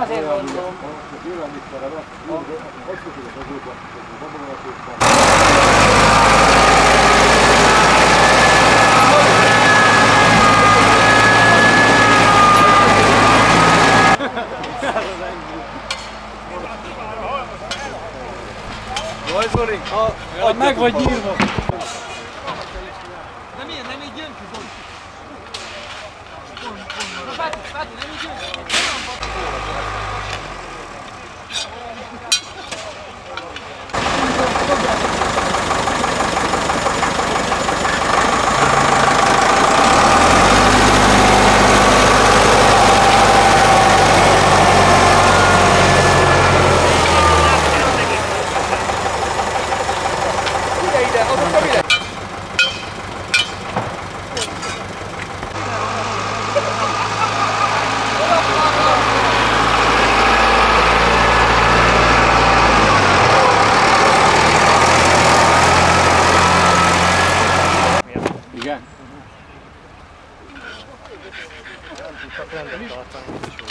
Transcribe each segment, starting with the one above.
Azért gondolom. Jaj, Zoli! A, a meg vagy nyírva!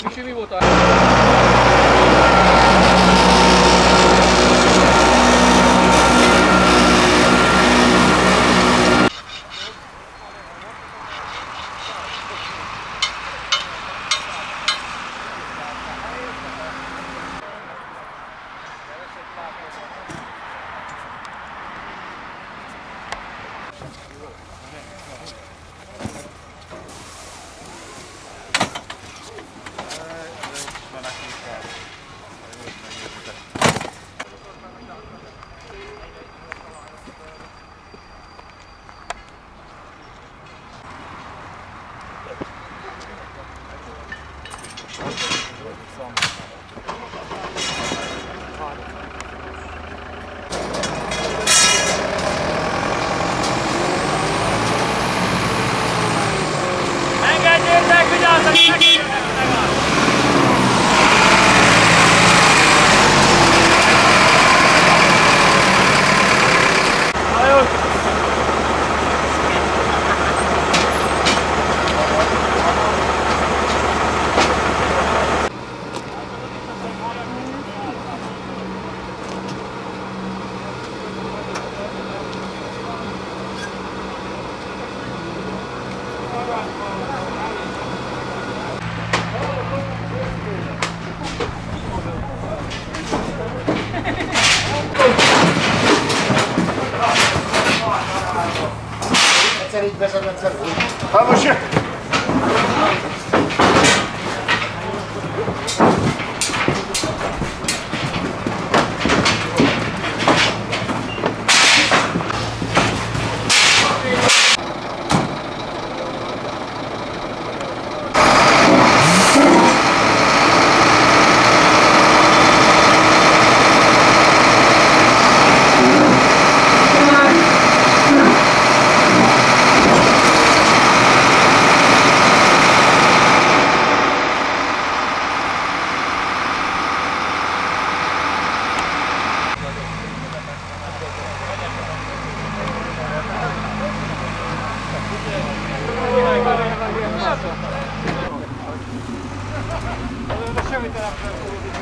Misi, mi volt a... Engedjétek, შეიძლება სადაც თამაში Yeah.